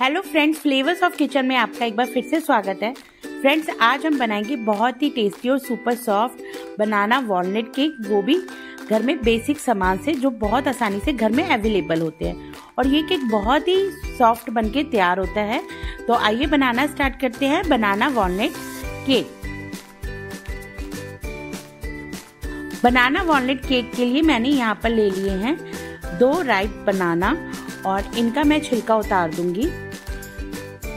Hello friends flavours of kitchen में आपका एक बार फिर से स्वागत है। फ्रेंड्स आज हम बनाएँगे बहुत ही टेस्टी और super soft banana walnut cake वो भी घर में बेसिक सामान से जो बहुत आसानी से घर में अवेलेबल होते हैं। और ये केक बहुत ही सॉफ्ट बनके तैयार होता है। तो आइए बनाना स्टार्ट करते हैं banana walnut cake banana walnut cake के लिए मैंने यहाँ पर ले लिए हैं दो राइप बनाना और इनका मैं छिलका उतार दूँगी।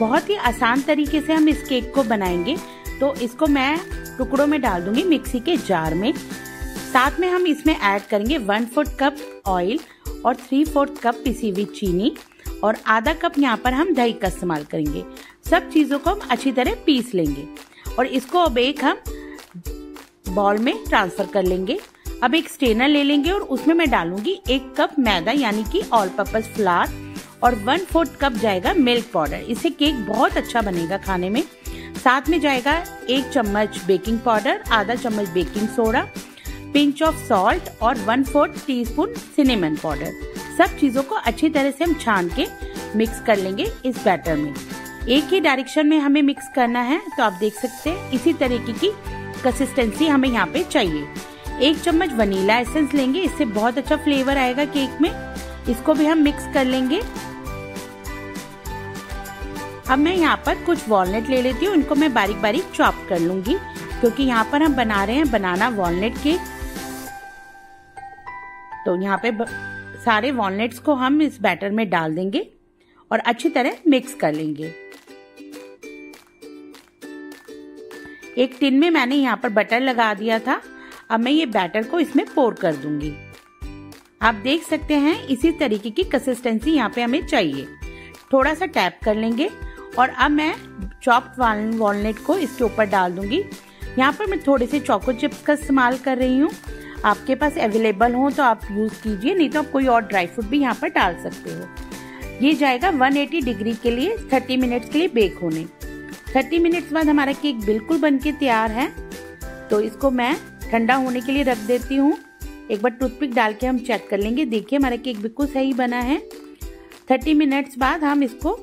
बहुत ही आसान तरीके से हम इस केक को बनाएँगे। तो इसको मैं टुकड़ों में डाल दूँगी मिक्सी के जार में। साथ में हम इसमें ऐड करेंगे वन फोर्थ कप ऑयल और थ्री फोर्थ कप पिसी हुई चीनी और आधा कप यहाँ पर हम दही का इस्तेमाल करेंगे। सब चीज़ों को हम अच्छी तरह पीस लेंगे और इसको अब एक हम बॉल में ट्रांसफ़र कर लेंगे। अब एक स्टेनर ले लेंगे और उसमें मैं डालूँगी एक कप मैदा, यानी कि ऑल पर्पज फ्लावर। और वन फोर्थ कप जाएगा मिल्क पाउडर इससे केक बहुत अच्छा बनेगा खाने में. साथ में जाएगा एक चम्मच बेकिंग पाउडर आधा चम्मच baking soda pinch of salt और one fourth teaspoon cinnamon powder सब चीज़ों को अच्छी तरह से हम छान के मिक्स कर लेंगे इस बैटर में. एक ही डायरेक्शन में हमें मिक्स करना है तो आप देख सकते हैं, इसी तरीके की कंसिस्टेंसी हमें यहाँ पे चाहिए. एक चम्मच वनीला एसेंस लेंगे, इससे बहुत अच्छा फ्लेवर आएगा केक में. इसको भी हम मिक्स कर लेंगे. अब मैं यहाँ पर कुछ वॉलनट ले लेती हूँ। इनको मैं बारीक बारीक चॉप कर लूँगी, क्योंकि यहाँ पर हम बना रहे हैं बनाना वॉलनट केक तो यहाँ पे सारे वॉलनट्स को हम इस बैटर में डाल देंगे और अच्छी तरह मिक्स कर लेंगे। एक टिन में मैंने यहाँ पर बटर लगा दिया था। अब मैं ये बैटर को इसमें पोर कर दूँगी। आप देख सकते हैं, इसी तरीके की कंसिस्टेंसी यहाँ पे हमें चाहिए। थोड़ा सा टैप कर लेंगे और अब मैं चॉप्ड वॉलनट को इसके ऊपर डाल दूँगी। यहाँ पर मैं थोड़े से चौको चिप्स का इस्तेमाल कर रही हूँ। आपके पास अवेलेबल हो तो आप यूज़ कीजिए, नहीं तो आप कोई और ड्राई फ्रूट भी यहाँ पर डाल सकते हो। ये जाएगा 180 डिग्री के लिए 30 मिनट्स के लिए बेक होने। 30 मिनट्स बाद हमारा केक बिल्कुल बन के तैयार है। तो इसको मैं ठंडा होने के लिए रख देती हूँ। एक बार टूथपिक डाल के हम चेक कर लेंगे। देखिए हमारा केक बिल्कुल सही बना है। 30 मिनट्स बाद हम इसको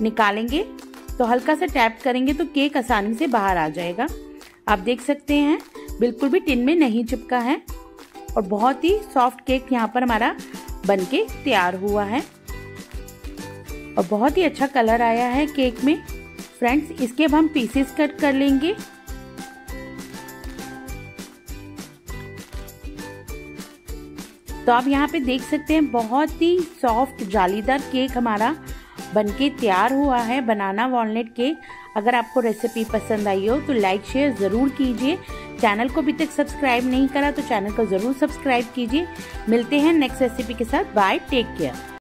निकालेंगे। तो हल्का सा टैप करेंगे तो केक आसानी से बाहर आ जाएगा। आप देख सकते हैं, बिल्कुल भी टिन में नहीं चिपका है और बहुत ही सॉफ्ट केक यहाँ पर हमारा बनके तैयार हुआ है। और बहुत ही अच्छा कलर आया है केक में। फ्रेंड्स, इसके अब हम पीसेस कट कर लेंगे। तो आप यहाँ पे देख सकते हैं, बहुत ही सॉफ्ट जालीदार केक हमारा बनके तैयार हुआ है बनाना वॉलनट केक अगर आपको रेसिपी पसंद आई हो तो लाइक शेयर ज़रूर कीजिए। चैनल को अभी तक सब्सक्राइब नहीं करा तो चैनल को ज़रूर सब्सक्राइब कीजिए। मिलते हैं नेक्स्ट रेसिपी के साथ। Bye take care